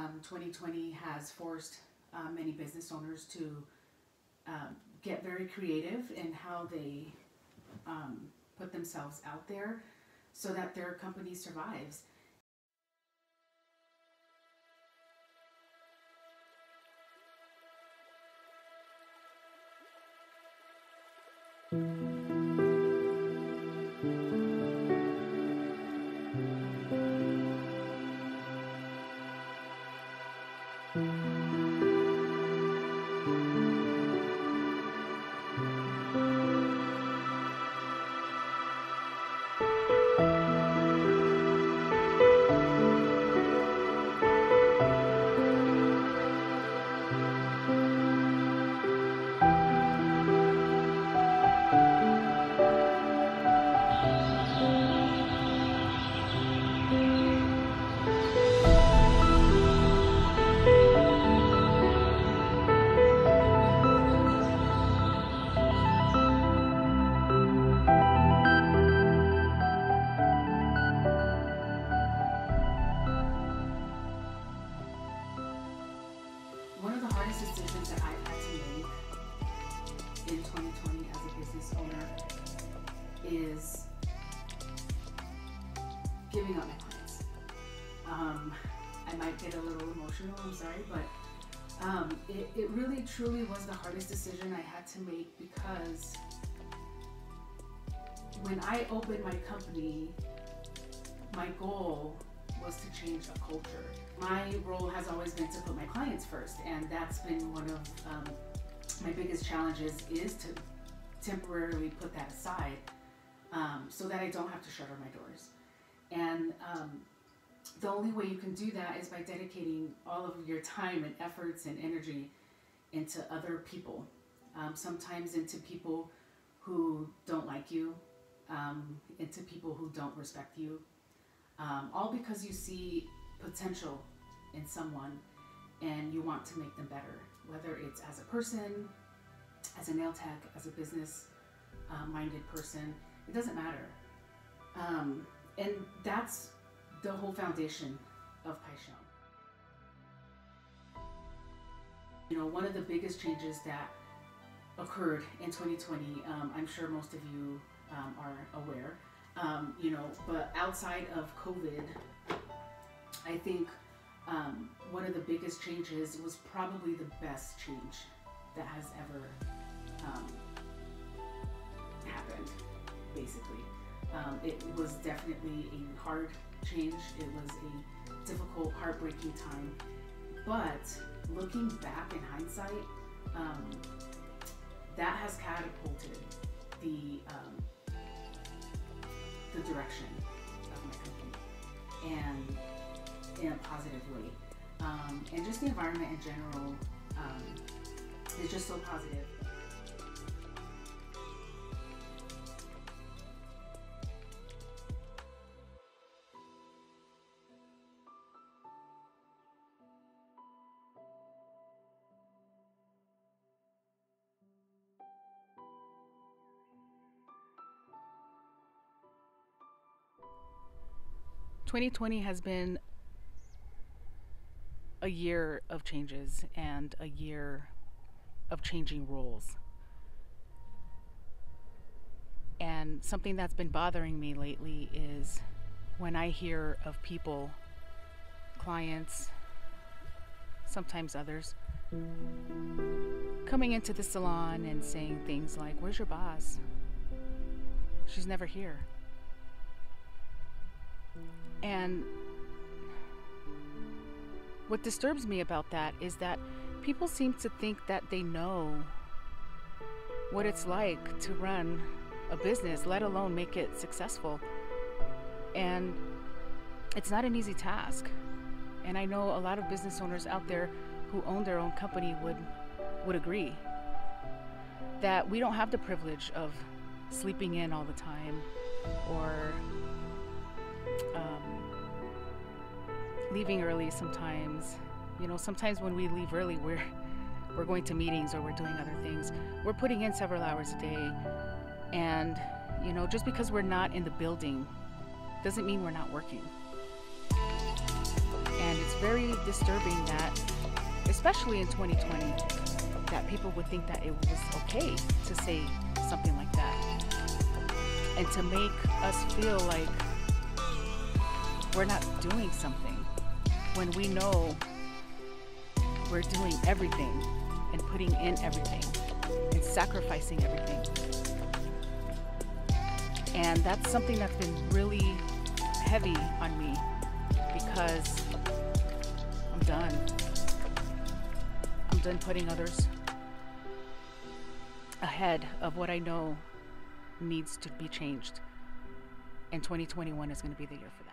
um, 2020 has forced uh, many business owners to um, get very creative in how they um, put themselves out there so that their company survives. One hardest that I've had to make in 2020 as a business owner is giving up my clients. Um, I might get a little emotional, I'm sorry, but um, it, it really truly was the hardest decision I had to make because when I opened my company, my goal was to change a culture. My role has always been to put my clients first, and that's been one of um, my biggest challenges is to temporarily put that aside um, so that I don't have to shutter my doors. And um, the only way you can do that is by dedicating all of your time and efforts and energy into other people. Um, sometimes into people who don't like you, um, into people who don't respect you, um, all because you see potential in someone and you want to make them better, whether it's as a person, as a nail tech, as a business uh, minded person, it doesn't matter. Um, and that's the whole foundation of Paixão. You know, one of the biggest changes that occurred in 2020, um, I'm sure most of you um, are aware, um, you know, but outside of COVID, I think um, one of the biggest changes was probably the best change that has ever um, happened, basically. Um, it was definitely a hard change, it was a difficult, heartbreaking time, but looking back in hindsight, um, that has catapulted the um, the direction of my company and in a positive way. Um, and just the environment in general um, is just so positive. Twenty twenty has been a year of changes and a year of changing roles. And something that's been bothering me lately is when I hear of people, clients, sometimes others, coming into the salon and saying things like, Where's your boss? She's never here. And what disturbs me about that is that people seem to think that they know what it's like to run a business, let alone make it successful. And it's not an easy task. And I know a lot of business owners out there who own their own company would would agree that we don't have the privilege of sleeping in all the time or um, leaving early sometimes. You know, sometimes when we leave early, we're we're going to meetings or we're doing other things. We're putting in several hours a day, and you know, just because we're not in the building doesn't mean we're not working. And it's very disturbing that, especially in 2020, that people would think that it was okay to say something like that. And to make us feel like we're not doing something when we know we're doing everything and putting in everything and sacrificing everything. And that's something that's been really heavy on me because I'm done. I'm done putting others ahead of what I know needs to be changed. And 2021 is going to be the year for that.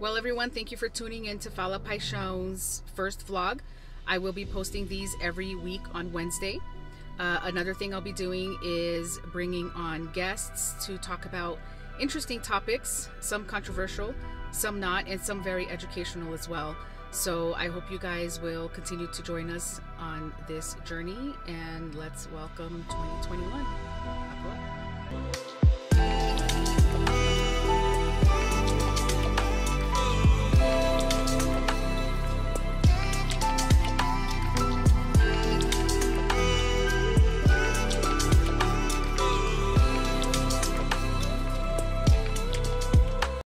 Well, everyone, thank you for tuning in to Fala Paixão's first vlog. I will be posting these every week on Wednesday. Uh, another thing I'll be doing is bringing on guests to talk about interesting topics, some controversial, some not, and some very educational as well. So I hope you guys will continue to join us on this journey and let's welcome 2021.